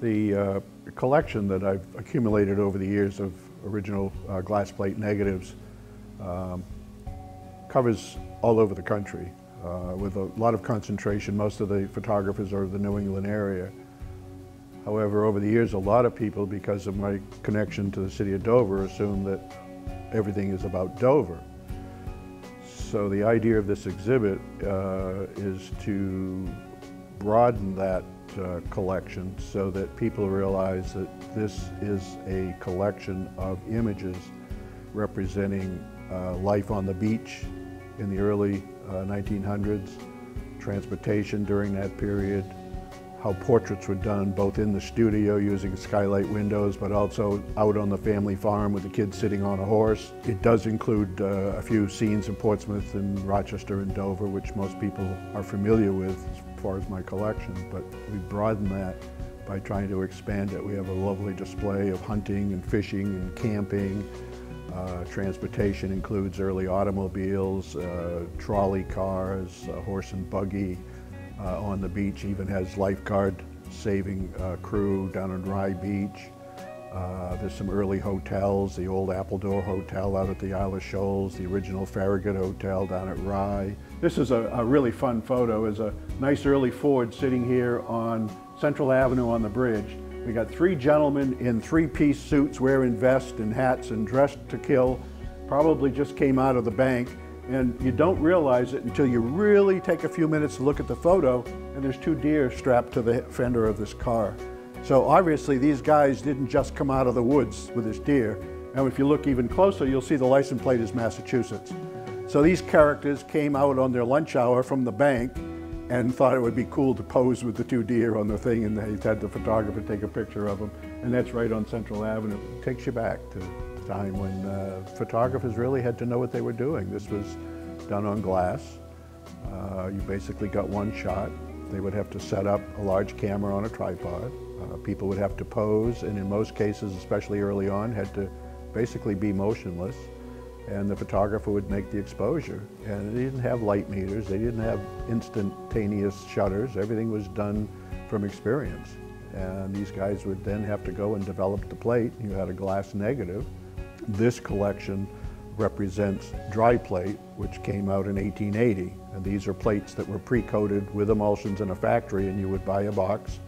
The uh, collection that I've accumulated over the years of original uh, glass plate negatives um, covers all over the country uh, with a lot of concentration. Most of the photographers are the New England area. However, over the years, a lot of people, because of my connection to the city of Dover, assume that everything is about Dover. So the idea of this exhibit uh, is to broaden that uh, collection so that people realize that this is a collection of images representing uh, life on the beach in the early 1900s, uh, transportation during that period, how portraits were done both in the studio using skylight windows but also out on the family farm with the kids sitting on a horse. It does include uh, a few scenes in Portsmouth and Rochester and Dover which most people are familiar with as far as my collection but we broaden that by trying to expand it. We have a lovely display of hunting and fishing and camping. Uh, transportation includes early automobiles, uh, trolley cars, horse and buggy, uh, on the beach, even has lifeguard saving uh, crew down on Rye Beach. Uh, there's some early hotels, the old Appledore Hotel out at the Isle of Shoals, the original Farragut Hotel down at Rye. This is a, a really fun photo. Is a nice early Ford sitting here on Central Avenue on the bridge. We got three gentlemen in three-piece suits wearing vests and hats and dressed to kill. Probably just came out of the bank and you don't realize it until you really take a few minutes to look at the photo and there's two deer strapped to the fender of this car. So obviously these guys didn't just come out of the woods with this deer. And if you look even closer, you'll see the license plate is Massachusetts. So these characters came out on their lunch hour from the bank and thought it would be cool to pose with the two deer on the thing and they had the photographer take a picture of them. And that's right on Central Avenue. It takes you back to time when uh, photographers really had to know what they were doing. This was done on glass. Uh, you basically got one shot. They would have to set up a large camera on a tripod. Uh, people would have to pose, and in most cases, especially early on, had to basically be motionless. And the photographer would make the exposure. And they didn't have light meters. They didn't have instantaneous shutters. Everything was done from experience. And these guys would then have to go and develop the plate. You had a glass negative this collection represents dry plate, which came out in 1880. And these are plates that were pre-coated with emulsions in a factory and you would buy a box.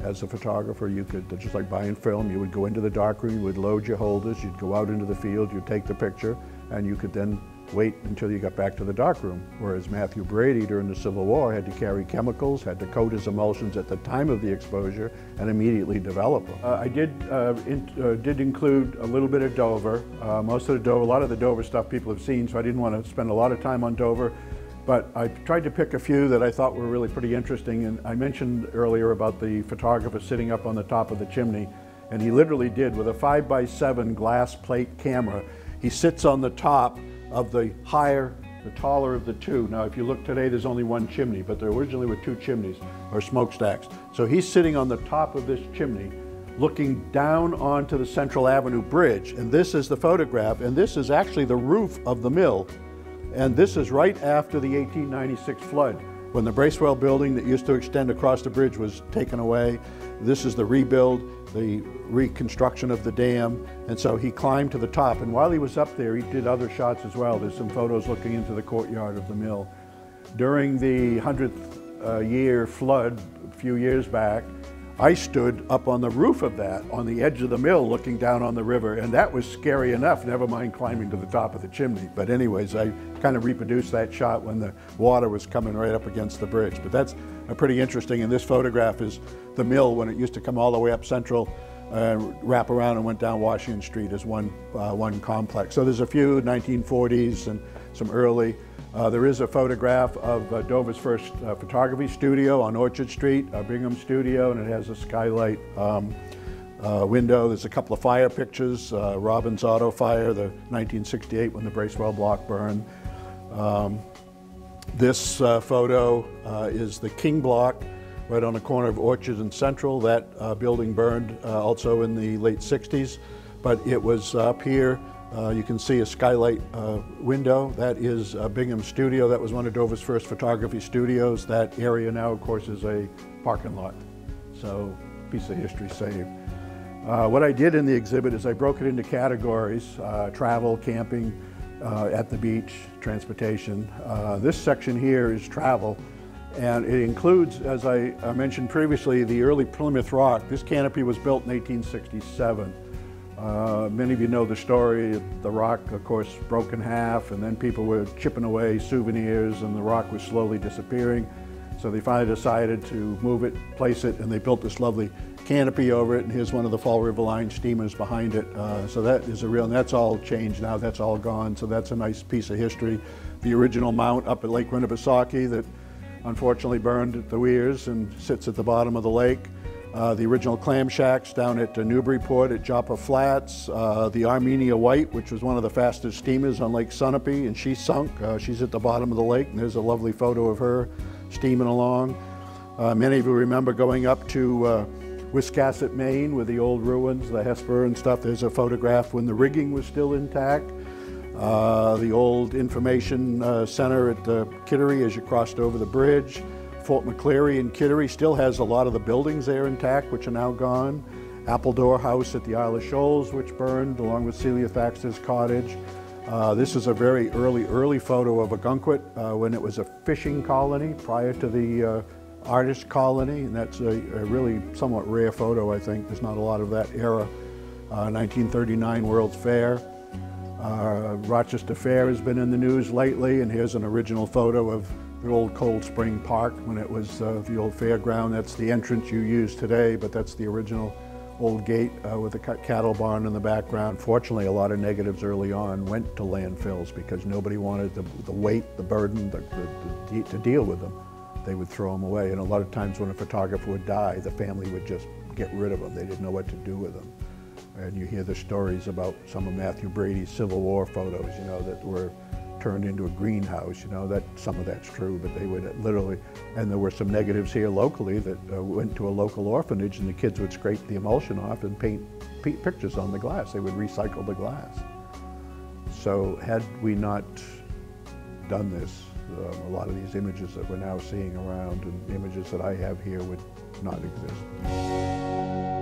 As a photographer, you could, just like buying film, you would go into the darkroom, you would load your holders, you'd go out into the field, you'd take the picture, and you could then wait until you got back to the darkroom. Whereas Mathew Brady during the Civil War had to carry chemicals, had to coat his emulsions at the time of the exposure, and immediately develop them. Uh, I did uh, in, uh, did include a little bit of Dover. Uh, most of the Dover, a lot of the Dover stuff people have seen, so I didn't want to spend a lot of time on Dover. But I tried to pick a few that I thought were really pretty interesting. And I mentioned earlier about the photographer sitting up on the top of the chimney. And he literally did with a five by seven glass plate camera. He sits on the top of the higher, the taller of the two. Now, if you look today, there's only one chimney, but there originally were two chimneys or smokestacks. So he's sitting on the top of this chimney looking down onto the Central Avenue Bridge. And this is the photograph, and this is actually the roof of the mill. And this is right after the 1896 flood, when the Bracewell building that used to extend across the bridge was taken away. This is the rebuild the reconstruction of the dam. And so he climbed to the top. And while he was up there, he did other shots as well. There's some photos looking into the courtyard of the mill. During the 100th uh, year flood a few years back, I stood up on the roof of that, on the edge of the mill, looking down on the river, and that was scary enough, never mind climbing to the top of the chimney. But anyways, I kind of reproduced that shot when the water was coming right up against the bridge. But that's pretty interesting, and this photograph is the mill when it used to come all the way up Central, uh, wrap around and went down Washington Street as one, uh, one complex. So there's a few 1940s and some early. Uh, there is a photograph of uh, Dover's first uh, photography studio on Orchard Street, Bingham Studio, and it has a skylight um, uh, window. There's a couple of fire pictures, uh, Robbins Auto Fire, the 1968 when the Bracewell block burned. Um, this uh, photo is the King Block right on the corner of Orchard and Central. That building burned also in the late 60s, but it was up here uh, you can see a skylight uh, window. That is Bingham Studio. That was one of Dover's first photography studios. That area now, of course, is a parking lot. So piece of history saved. Uh, what I did in the exhibit is I broke it into categories, uh, travel, camping, uh, at the beach, transportation. Uh, this section here is travel, and it includes, as I mentioned previously, the early Plymouth Rock. This canopy was built in 1867. Uh, many of you know the story. The rock, of course, broke in half, and then people were chipping away souvenirs, and the rock was slowly disappearing. So they finally decided to move it, place it, and they built this lovely canopy over it. And here's one of the Fall River Line steamers behind it. Uh, so that is a real, and that's all changed now. That's all gone. So that's a nice piece of history. The original mount up at Lake Winnipesaukee that unfortunately burned at the weirs and sits at the bottom of the lake. Uh, the original clam shacks down at uh, Newburyport at Joppa Flats. Uh, the Armenia White, which was one of the fastest steamers on Lake Sunapee, and she sunk. Uh, she's at the bottom of the lake, and there's a lovely photo of her steaming along. Uh, many of you remember going up to uh, Wiscasset, Maine, with the old ruins, the Hesper and stuff. There's a photograph when the rigging was still intact. The old information center at Kittery as you crossed over the bridge. Fort McClary in Kittery still has a lot of the buildings there intact, which are now gone. Appledore House at the Isle of Shoals, which burned, along with Celia Thaxter's cottage. Uh, this is a very early, early photo of Ogunquit uh, when it was a fishing colony prior to the uh, artist colony, and that's a, a, really somewhat rare photo, I think. There's not a lot of that era. 1939 uh, World's Fair. Uh, Rochester Fair has been in the news lately, and here's an original photo of the old Cold Spring Park when it was uh, the old fairground. That's the entrance you use today, but that's the original old gate uh, with the cattle barn in the background. Fortunately, a lot of negatives early on went to landfills because nobody wanted the, the weight, the burden the, the, to deal with them. They would throw them away, and a lot of times when a photographer would die, the family would just get rid of them. They didn't know what to do with them. And you hear the stories about some of Mathew Brady's Civil War photos, you know, that were turned into a greenhouse. You know, that some of that's true, but they would literally, and there were some negatives here locally that uh, went to a local orphanage and the kids would scrape the emulsion off and paint pictures on the glass. They would recycle the glass. So had we not done this, um, a lot of these images that we're now seeing around and images that I have here would not exist.